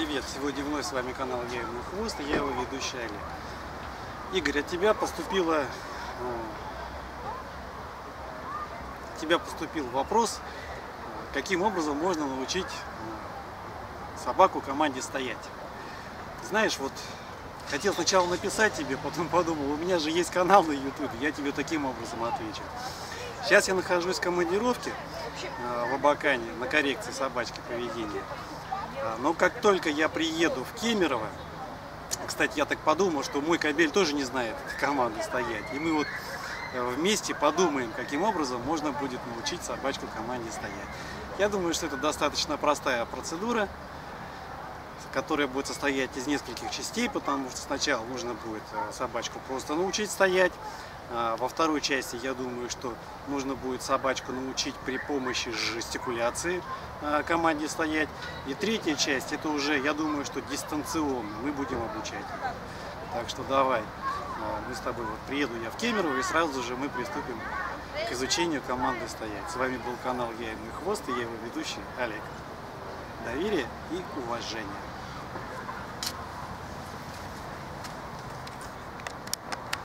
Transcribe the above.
Привет, сегодня вновь с вами канал Я мой хвост, и я его ведущий Олег. Игорь, от тебя поступило, э, от тебя поступил вопрос, э, каким образом можно научить э, собаку команде стоять. Знаешь, вот хотел сначала написать тебе, потом подумал, у меня же есть канал на YouTube, я тебе таким образом отвечу. Сейчас я нахожусь в командировке в Абакане на коррекции собачки поведения. А, но как только я приеду в Кемерово, кстати, я так подумал, что мой кабель тоже не знает команды стоять. И мы вот э, вместе подумаем, каким образом можно будет научить собачку команде стоять. Я думаю, что это достаточно простая процедура, которая будет состоять из нескольких частей, потому что сначала нужно будет э, собачку просто научить стоять, во второй части, я думаю, что нужно будет собачку научить при помощи жестикуляции а, команде стоять. И третья часть, это уже, я думаю, что дистанционно мы будем обучать. Так что давай, а, мы с тобой, вот приеду я в Кемерово, и сразу же мы приступим к изучению команды стоять. С вами был канал Я и мой хвост, и я его ведущий Олег. Доверие и уважение.